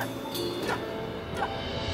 Yeah.